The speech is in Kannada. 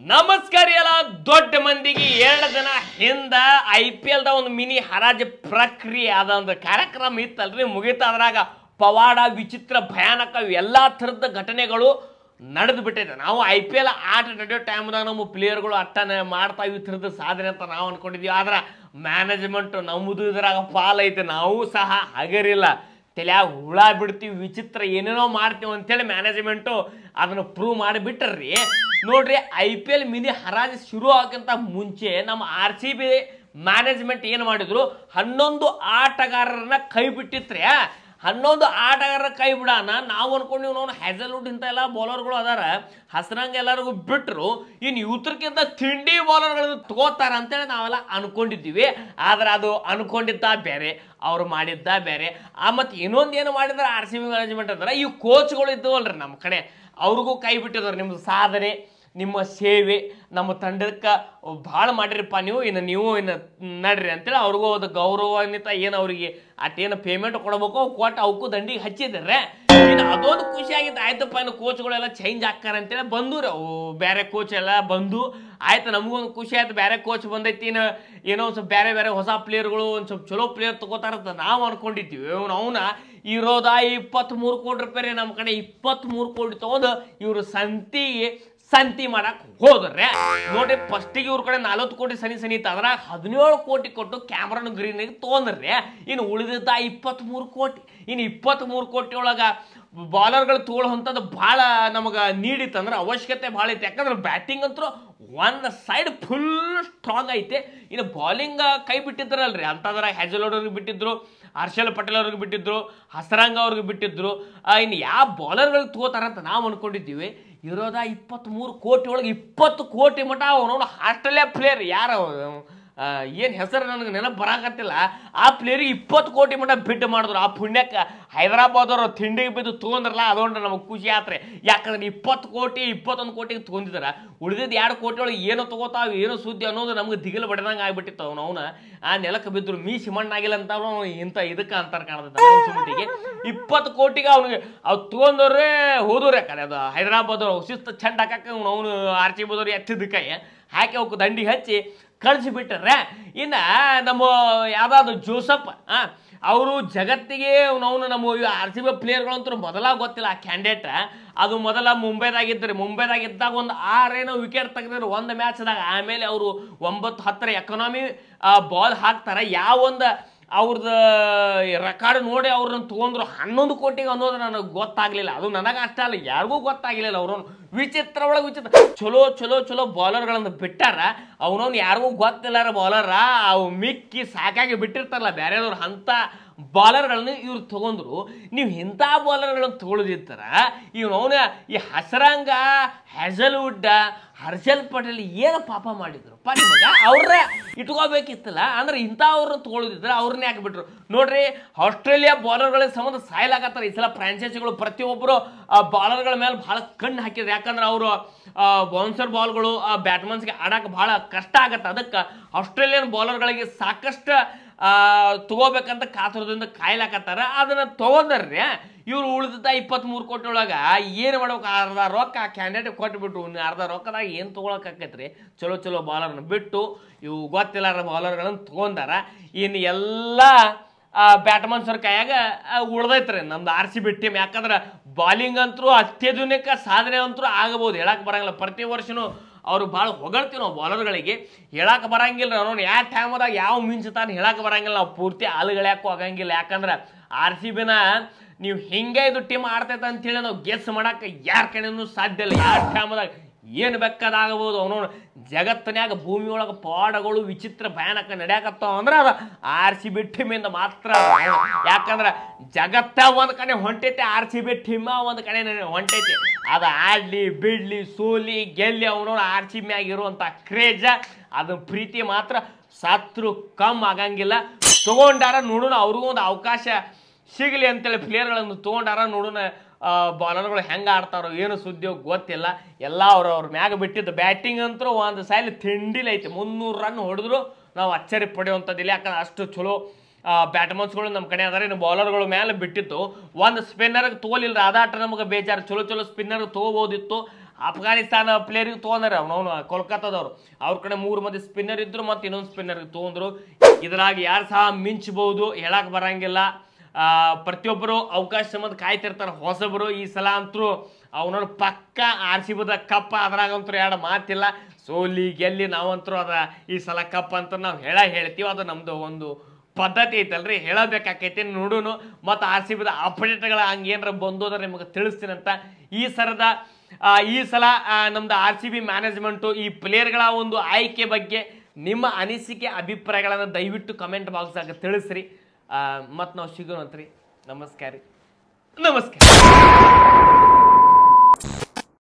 ನಮಸ್ಕಾರ ಎಲ್ಲ ದೊಡ್ಡ ಮಂದಿಗೆ. ಎರಡು ದಿನ ಹಿಂದ ಐ ಪಿ ಎಲ್ದ ಒಂದು ಮಿನಿ ಹರಾಜು ಪ್ರಕ್ರಿಯೆ ಆದ ಒಂದು ಕಾರ್ಯಕ್ರಮ ಇತ್ತಲ್ರಿ. ಮುಗೀತು ಅದ್ರಾಗ ಪವಾಡ, ವಿಚಿತ್ರ, ಭಯಾನಕ ಎಲ್ಲ ಥರದ ಘಟನೆಗಳು ನಡೆದು ಬಿಟ್ಟಿದೆ ನಾವು ಐ ಪಿ ಎಲ್ ಆಟ ನಡೆಯೋ ಟೈಮ್ದಾಗ ನಮ್ಮ ಪ್ಲೇಯರ್ಗಳು ಅಟ್ಟನೆ ಮಾಡ್ತಾ ಈ ಥರದ ಸಾಧನೆ ಅಂತ ನಾವು ಅನ್ಕೊಂಡಿದ್ವಿ. ಆದ್ರೆ ಮ್ಯಾನೇಜ್ಮೆಂಟ್ ನಮ್ಮದು ಇದ್ರಾಗ ಪಾಲೈತೆ ನಾವು ಸಹ ಹಗರಿಲ್ಲ. ತಲೆಯಾಗ ಹುಳ ಬಿಡ್ತೀವಿ, ವಿಚಿತ್ರ ಏನೇನೋ ಮಾಡ್ತೀವಿ ಅಂತೇಳಿ ಮ್ಯಾನೇಜ್ಮೆಂಟು ಅದನ್ನು ಪ್ರೂವ್ ಮಾಡಿಬಿಟ್ರಿ ನೋಡ್ರಿ ಐ ಪಿ ಎಲ್ ಮಿನಿ ಹರಾಜು ಶುರು ಆಗಕ್ಕಿಂತ ಮುಂಚೆ ನಮ್ಮ ಆರ್ ಸಿ ಬಿ ಮ್ಯಾನೇಜ್ಮೆಂಟ್ ಏನು ಮಾಡಿದ್ರು? ಹನ್ನೊಂದು ಆಟಗಾರರನ್ನ ಕೈ ಬಿಟ್ಟಿತ್ರಿ ಹನ್ನೊಂದು ಆಟಗಾರರ ಕೈ ಬಿಡಾನ ನಾವು ಅನ್ಕೊಂಡಿವಿ ನಾವು ಹ್ಯಾಸಲ್ವುಡ್ ಇಂಥ ಎಲ್ಲ ಬೌಲರ್ಗಳು ಅದಾರ. ಹಸ್ರಂಗ ಎಲ್ಲರಿಗೂ ಬಿಟ್ರು ಇನ್ನು ಯೂತ್ರಕ್ಕಿಂತ ತಿಂಡಿ ಬೌಲರ್ಗಳನ್ನ ತಗೋತಾರ ಅಂತೇಳಿ ನಾವೆಲ್ಲ ಅನ್ಕೊಂಡಿದ್ದೀವಿ. ಆದ್ರೆ ಅದು ಅನ್ಕೊಂಡಿದ್ದ ಬೇರೆ, ಅವ್ರು ಮಾಡಿದ್ದ ಬೇರೆ. ಆ, ಮತ್ತು ಇನ್ನೊಂದು ಏನು ಮಾಡಿದ್ರೆ ಆರ್ ಸಿ ಬಿ ಮ್ಯಾನೇಜ್ಮೆಂಟ್ ಅಂದ್ರೆ, ಈ ಕೋಚ್ಗಳು ಇದ್ದವಲ್ರಿ ನಮ್ಮ ಕಡೆ. ಅವ್ರಿಗೂ ಕೈ ಬಿಟ್ಟಿದ್ರು, ನಿಮ್ದು ಸಾಧನೆ. ನಿಮ್ಮ ಸೇವೆ ನಮ್ಮ ತಂಡಕ್ಕೆ ಭಾಳ ಮಾಡಿರಿಪ್ಪ ನೀವು. ಇನ್ನು ನೀವು ಇನ್ನು ನಡ್ರಿ ಅಂತೇಳಿ ಅವ್ರಿಗೂ ಅದು ಗೌರವಾನ್ವಿತ ಏನು ಅವರಿಗೆ ಅಟ್ಟೇನು ಪೇಮೆಂಟ್ ಕೊಡಬೇಕು, ಕೊಟ್ಟು ಅವಕ್ಕೂ ದಂಡಿಗೆ ಹಚ್ಚಿದ್ರೆ ಇನ್ನು ಅದೊಂದು ಖುಷಿ ಆಗಿತ್ತು ಆಯ್ತಪ್ಪ, ಇನ್ನು ಕೋಚ್ಗಳೆಲ್ಲ ಚೇಂಜ್ ಆಗ್ತಾರೆ ಅಂತೇಳಿ ಬಂದು ರೀ ಅವು ಬೇರೆ ಕೋಚ್ ಎಲ್ಲ ಬಂದು ಆಯ್ತು, ನಮಗೂ ಒಂದು ಖುಷಿ ಆಯ್ತು. ಬೇರೆ ಕೋಚ್ ಬಂದೈತಿ, ಇನ್ನು ಏನೋ ಒಂದು ಸ್ವಲ್ಪ ಬೇರೆ ಬೇರೆ ಹೊಸ ಪ್ಲೇಯರ್ಗಳು ಒಂದು ಸ್ವಲ್ಪ ಚಲೋ ಪ್ಲೇಯರ್ ತಗೋತಾರಂತ ನಾವು ಅನ್ಕೊಂಡಿದ್ದೀವಿ. ಇವನು ಅವನ ಇರೋದ ಇಪ್ಪತ್ತ್ಮೂರು ಕೋಟಿ ರೂಪಾಯಿ ನಮ್ಮ ಕಡೆ ಇಪ್ಪತ್ತ್ಮೂರು ಕೋಟಿ ತೊಗೊಂಡು ಇವರು ಸಂತಿಗೆ ಸಂತಿ ಮಾಡಕ್ ಹೋದ್ರೆ ನೋಡ್ರಿ ಫಸ್ಟಿಗೆ ಇವ್ರ ಕಡೆ ನಲವತ್ತು ಕೋಟಿ ಸನಿ ಸನಿ ಅದ್ರಾಗ ಹದಿನೇಳು ಕೋಟಿ ಕೊಟ್ಟು ಕ್ಯಾಮ್ರಾನ ಗ್ರೀನಿಗೆ ತೊಗೊಂಡ್ರಿ, ಇನ್ನು ಉಳಿದಿದ್ದ ಇಪ್ಪತ್ತ್ಮೂರು ಕೋಟಿ. ಇನ್ನು ಇಪ್ಪತ್ತ್ಮೂರು ಕೋಟಿ ಒಳಗೆ ಬಾಲರ್ಗಳು ತೊಗೊಳ್ಳೋಂಥದ್ದು ಭಾಳ ನಮಗೆ ನೀಡಿತ್ತಂದ್ರೆ ಅವಶ್ಯಕತೆ ಭಾಳ ಐತೆ ಯಾಕಂದ್ರೆ ಬ್ಯಾಟಿಂಗ್ ಅಂತೂ ಒಂದು ಸೈಡ್ ಫುಲ್ ಸ್ಟ್ರಾಂಗ್ ಐತೆ. ಇನ್ನು ಬಾಲಿಂಗ್ ಕೈ ಬಿಟ್ಟಿದ್ರಲ್ರಿ. ಅಂಥದ್ರಾಗ ಹ್ಯಾಜಲೋಡ್ ಅವ್ರಿಗೆ ಬಿಟ್ಟಿದ್ರು, ಹರ್ಷಲ್ ಪಟೇಲ್ ಅವ್ರಿಗೆ ಬಿಟ್ಟಿದ್ರು, ಹಸರಂಗ ಅವ್ರಿಗೆ ಬಿಟ್ಟಿದ್ರು. ಇನ್ನು ಯಾವ ಬಾಲರ್ಗಳಿಗೆ ತಗೋತಾರಂತ ನಾವು ಅನ್ಕೊಂಡಿದ್ದೀವಿ. ಇರೋದ ಇಪ್ಪತ್ತ್ಮೂರು ಕೋಟಿ ಒಳಗೆ ಇಪ್ಪತ್ತು ಕೋಟಿ ಮಟ ಅವನು ಆಸ್ಟ್ರೇಲಿಯಾ ಪ್ಲೇಯರ್ ಯಾರು? ಏನು ಹೆಸರು ನನಗೆ ನೆನಪು ಬರಾಕತ್ತಿಲ್ಲ. ಆ ಪ್ಲೇಯರಿಗೆ ಇಪ್ಪತ್ತು ಕೋಟಿ ಮಟ್ಟ ಬಿಡ್ ಮಾಡಿದ್ರು. ಆ ಪುಣ್ಯಕ್ಕೆ ಹೈದರಾಬಾದವ್ರು ತಿಂಡಿಗೆ ಬಿದ್ದು ತೊಗೊಂಡ್ರಲ್ಲ, ಅದೊಂದು ನಮಗೆ ಖುಷಿ ಆತ್ರೆ. ಯಾಕಂದ್ರೆ ಇಪ್ಪತ್ತು ಕೋಟಿ, ಇಪ್ಪತ್ತೊಂದು ಕೋಟಿಗೆ ತೊಗೊಂಡಿದ್ದಾರೆ. ಉಳಿದಿದ್ದು ಎರಡು ಕೋಟಿ ಒಳಗೆ ಏನು ತೊಗೋತಾವ, ಏನು ಸುದ್ದಿ ಅನ್ನೋದು ನಮ್ಗೆ ದಿಗಿಲು ಬಡದಂಗೆ ಆಗ್ಬಿಟ್ಟಿತ್ತು ಅವನು, ಅವನ. ಆ ನೆಲಕ್ಕೆ ಬಿದ್ದರು ಮೀಸಿ ಮಣ್ಣಾಗಿಲ್ಲ ಅಂತ ಅವನು ಇಂಥ ಇದಕ್ಕೆ ಅಂತಾರೆ ಕಾಣ್ತದೆ ಇಪ್ಪತ್ತು ಕೋಟಿಗೆ ಅವ್ನಿಗೆ, ಅವ್ ತೊಗೊಂಡವ್ರೆ ಹೋದವ್ರೆ ಯಾಕಂದ್ರೆ ಅದು. ಹೈದರಾಬಾದವ್ರು ಶಿಸ್ತು ಚೆಂಡ್ ಹಾಕಕ್ಕೆ ಅವನು ಆರ್ಚಿ ಬೋದವ್ರು ಎತ್ತಿದ್ದಕ್ಕೆ ಹಾಕಿ ಅವಕ್ಕೆ ದಂಡಿ ಹಚ್ಚಿ ಕಳಿಸಿಬಿಟ್ರೆ, ಇನ್ನು ನಮ್ಮ ಯಾವುದಾದ್ರು ಜೋಸಫ್ ಅವರು ಜಗತ್ತಿಗೆ ಅವನು ನಮ್ಮ ಆರ್ ಸಿ ಬಿ ಪ್ಲೇಯರ್ಗಳಂತೂ ಮೊದಲ ಗೊತ್ತಿಲ್ಲ ಆ ಕ್ಯಾಂಡಿಡೇಟ್. ಅದು ಮೊದಲ ಮುಂಬೈದಾಗಿದ್ದರು ಮುಂಬೈದಾಗಿದ್ದಾಗ ಒಂದು ಆರೇನೋ ವಿಕೆಟ್ ತೆಗೆದ್ರು ಒಂದು ಮ್ಯಾಚ್ದಾಗ ಆಮೇಲೆ ಅವರು ಒಂಬತ್ತು ಹತ್ತರ ಎಕನಾಮಿ ಬಾಲ್ ಹಾಕ್ತಾರೆ. ಯಾವ ಒಂದು ಅವ್ರದ್ದು ರೆಕಾರ್ಡ್ ನೋಡಿ ಅವ್ರನ್ನ ತೊಗೊಂಡ್ರು ಹನ್ನೊಂದು ಕೋಟಿಗೆ ಅನ್ನೋದು ನನಗೆ ಗೊತ್ತಾಗಲಿಲ್ಲ. ಅದು ನನಗೆ ಅಷ್ಟೇ ಅಲ್ಲ, ಯಾರಿಗೂ ಗೊತ್ತಾಗ್ಲಿಲ್ಲ ಅವ್ರನ್ನು. ವಿಚಿತ್ರ ಒಳಗೆ ವಿಚಿತ್ರ. ಚಲೋ ಚಲೋ ಚಲೋ ಬಾಲರ್ಗಳನ್ನು ಬಿಟ್ಟಾರ. ಅವನವ್ನು ಯಾರಿಗೂ ಗೊತ್ತಿಲ್ಲಾರ ಬಾಲರ ಅವು ಮಿಕ್ಕಿ ಸಾಕಾಗಿ ಬಿಟ್ಟಿರ್ತಾರಲ್ಲ ಬೇರೆದವ್ರು ಅಂಥ ಬಾಲರ್ಗಳನ್ನು ಇವ್ರು ತಗೊಂಡ್ರು. ನೀವು ಇಂಥ ಬಾಲರ್ಗಳನ್ನು ತಗೊಳ್ಳೋದಿರ್ತಾರ ಇವನವನ ಈ ಹಸರಂಗ ಹ್ಯಾಸಲ್ವುಡ್ ಹರ್ಷಲ್ ಪಟೇಲ್ ಏನು ಪಾಪ ಮಾಡಿದ್ರು. ಪಾ ನಿಮಗ ಅವ್ರ ಇಟ್ಕೋಬೇಕಿತ್ತಲ್ಲ ಅಂದ್ರೆ ಇಂಥವ್ರನ್ನ ತಗೊಳ್ಳೋದಿದ್ರೆ ಅವ್ರನ್ನ ಯಾಕೆ ಬಿಟ್ರು ನೋಡ್ರಿ ಆಸ್ಟ್ರೇಲಿಯಾ ಬಾಲರ್ಗಳ ಸಂಬಂಧ ಸಾಯಲಾಗತ್ತಾರೆ ಈ ಸಲ ಫ್ರಾಂಚೈಸಿಗಳು. ಪ್ರತಿಯೊಬ್ಬರು ಬಾಲರ್ಗಳ ಮೇಲೆ ಭಾಳ ಕಣ್ಣು ಹಾಕಿದ್ರು. ಯಾಕಂದ್ರೆ ಅವರು ಬೌನ್ಸರ್ ಬಾಲ್ಗಳು ಬ್ಯಾಟ್ಮನ್ಸ್ಗೆ ಆಡಕ್ಕೆ ಭಾಳ ಕಷ್ಟ ಆಗತ್ತೆ. ಅದಕ್ಕೆ ಆಸ್ಟ್ರೇಲಿಯನ್ ಬಾಲರ್ಗಳಿಗೆ ಸಾಕಷ್ಟು ಆ, ತಗೋಬೇಕಂತ ಕಾತುರದಿಂದ ಕಾಯ್ಲಾಕತ್ತಾರ. ಅದನ್ನ ತಗೊಂಡ್ರೆ ಇವ್ರು ಉಳಿದಿದ್ದ ಇಪ್ಪತ್ತ್ಮೂರು ಕೋಟಿ ಒಳಗೆ ಏನು ಮಾಡ್ಬೇಕು? ಅರ್ಧ ರೊಕ್ಕ ಕ್ಯಾಂಡಿಡೇಟ್ ಕೊಟ್ಬಿಟ್ರು ಅರ್ಧ ರೊಕ್ಕದಾಗ ಏನು ತೊಗೊಳಕಾಕೈತ್ರಿ ಚಲೋ ಚಲೋ ಬಾಲರ್ನ ಬಿಟ್ಟು ಇವು ಗೊತ್ತಿಲ್ಲಾರ ಬಾಲರ್ಗಳನ್ನು ತೊಗೊಂಡಾರ. ಇನ್ನು ಎಲ್ಲ ಬ್ಯಾಟ್ಮನ್ಸರ್ ಕೈಯಾಗ ಉಳ್ದೈತ್ರಿ. ನಮ್ದು ಆರ್ ಸಿ ಬಿ ಟೀಮ್ ಯಾಕಂದ್ರೆ ಬಾಲಿಂಗ್ ಅಂತರೂ ಅತ್ಯಾಧುನಿಕ ಸಾಧನೆ ಅಂತರೂ ಆಗಬಹುದು ಹೇಳಕ್ ಬರಂಗಿಲ್ಲ. ಪ್ರತಿ ವರ್ಷನೂ ಅವ್ರು ಭಾಳ ಹೊಗಳ್ತೀವಿ ನಾವು ಬಾಲರ್ಗಳಿಗೆ. ಹೇಳಕ್ಕೆ ಬರಂಗಿಲ್ಲ ನಾನು. ಯಾವ ಟೈಮದಾಗ ಯಾವ ಮಿಂಚುತ್ತಾನೆ ಹೇಳಕ್ಕೆ ಬರಂಗಿಲ್ಲ. ನಾವು ಪೂರ್ತಿ ಆಳುಗಳ್ಯಾಕೂ ಆಗಂಗಿಲ್ಲ. ಯಾಕಂದ್ರೆ ಆರ್ ಸಿ ಬಿನ ನೀವು ಹಿಂಗೆ ಇದು ಟೀಮ್ ಆಡ್ತೈತೆ ಅಂತೇಳಿ ನಾವು ಗೆಸ್ ಮಾಡಕ್ಕೆ ಯಾರ ಕಡೆನೂ ಸಾಧ್ಯ ಇಲ್ಲ. ಯಾವ ಟೈಮದಾಗ ಏನು ಬೇಕಾದಾಗಬಹುದು? ಅವನು ಜಗತ್ತಿನ್ಯಾಗ ಭೂಮಿಯೊಳಗೆ ಪಾಡಗಳು ವಿಚಿತ್ರ ಭಯಾನಕ ನಡೆಯಕತ್ತಾವ ಅಂದ್ರೆ ಅದು ಆರ್ ಸಿ ಬಿ ಮಾತ್ರ ಯಾಕಂದ್ರೆ ಜಗತ್ತ ಒಂದು ಕಡೆ ಹೊಂಟೈತೆ ಆರ್ ಸಿ ಬಿ ಟೀಮ ಒಂದು ಕಡೆ ಹೊಂಟೈತಿ ಹೊಂಟೈತೆ. ಅದು ಆಡ್ಲಿ, ಬಿಡ್ಲಿ, ಸೋಲಿ, ಗೆಲ್ಲಿ ಅವನು ಆರ್ ಸಿ ಬಿ ಆಗಿರುವಂಥ ಕ್ರೇಜ, ಅದು ಪ್ರೀತಿ ಮಾತ್ರ ಸತ್ರು ಕಮ್ ಆಗಂಗಿಲ್ಲ. ತಗೊಂಡಾರ ನೋಡೋಣ ಅವ್ರಿಗೂ ಒಂದು ಅವಕಾಶ ಸಿಗಲಿ ಅಂತೇಳಿ ಪ್ಲೇಯರ್ಗಳನ್ನು ತೊಗೊಂಡಾರ ನೋಡೋಣ ಬಾಲರ್ಗಳು ಹೆಂಗೆ ಆಡ್ತಾರೋ, ಏನು ಸುದ್ದಿ ಗೊತ್ತಿಲ್ಲ. ಎಲ್ಲ ಅವ್ರು ಅವ್ರ ಮ್ಯಾಗ ಬಿಟ್ಟಿದ್ದು ಬ್ಯಾಟಿಂಗ್ ಅಂತೂ ಒಂದು ಸೈಲ್ ತಿಂಡಿಲ್ ಐತೆ. ಮುನ್ನೂರು ರನ್ ಹೊಡೆದ್ರು ನಾವು ಅಚ್ಚರಿ ಪಡೆಯುವಂಥದ್ದಿಲ್ಲ ಯಾಕಂದ್ರೆ ಅಷ್ಟು ಚಲೋ ಬ್ಯಾಟ್ಮನ್ಸ್ಗಳು ನಮ್ಮ ಕಡೆ ಅದಾರ. ಇನ್ನು ಬೌಲರ್ಗಳು ಮೇಲೆ ಬಿಟ್ಟಿತ್ತು. ಒಂದು ಸ್ಪಿನ್ನರ್ಗೆ ತೋಲಿಲ್ಲ ಅದಾಟ ನಮಗೆ ಬೇಜಾರು. ಚಲೋ ಚಲೋ ಸ್ಪಿನ್ನರ್ ತೊಗೋಬೋದಿತ್ತು ಅಫ್ಘಾನಿಸ್ತಾನ ಪ್ಲೇಯರಿಗೆ ತೊಗೊಂಡ್ರೆ ಅವನವನು ಕೋಲ್ಕತ್ತಾದವರು. ಅವ್ರ ಕಡೆ ಮೂರು ಮಂದಿ ಸ್ಪಿನ್ನರ್ ಇದ್ದರು ಮತ್ತು ಇನ್ನೊಂದು ಸ್ಪಿನ್ನರ್ಗೆ ತೊಗೊಂಡ್ರು. ಇದರಾಗಿ ಯಾರು ಸಹ ಮಿಂಚಬಹುದು ಹೇಳಕ್ಕೆ ಬರಂಗಿಲ್ಲ. ಪ್ರತಿಯೊಬ್ಬರು ಅವಕಾಶ ಸಂಬಂಧ ಕಾಯ್ತಿರ್ತಾರೆ. ಹೊಸಬರು ಈ ಸಲ ಅಂತೂ ಅವನವ್ರು ಪಕ್ಕ ಆರ್ ಸಿ ಬಿದ ಕಪ್ಪ ಅದ್ರಾಗಂತೂ ಎರಡು ಮಾತಿಲ್ಲ. ಸೋಲಿ ಗೆಲ್ಲಿ ನಾವಂತರೂ ಅದ ಈ ಸಲ ಕಪ್ಪ ಅಂತ ನಾವು ಹೇಳ ಹೇಳ್ತೀವಿ. ಅದು ನಮ್ದು ಒಂದು ಪದ್ಧತಿ ಐತಲ್ರಿ. ಹೇಳಬೇಕಾಕೈತಿ ನೋಡೋನು. ಮತ್ತು ಆರ್ ಸಿ ಬಿದ ಅಪ್ಡೇಟ್ಗಳ ಹಂಗೇನಾರ ಬಂದು ಅಂದ್ರೆ ನಿಮಗೆ ಅಂತ. ಈ ಸರದ ಈ ಸಲ ನಮ್ದು ಆರ್ ಸಿ ಬಿ ಮ್ಯಾನೇಜ್ಮೆಂಟು ಈ ಪ್ಲೇಯರ್ಗಳ ಒಂದು ಆಯ್ಕೆ ಬಗ್ಗೆ ನಿಮ್ಮ ಅನಿಸಿಕೆ, ಅಭಿಪ್ರಾಯಗಳನ್ನು ದಯವಿಟ್ಟು ಕಮೆಂಟ್ ಬಾಕ್ಸ್ದಾಗ ತಿಳಿಸ್ರಿ. ಮತ್ತು ನಾವು ಸಿಗೋಣಂತ್ರಿ. ನಮಸ್ಕಾರ. ರೀ ನಮಸ್ಕಾರ.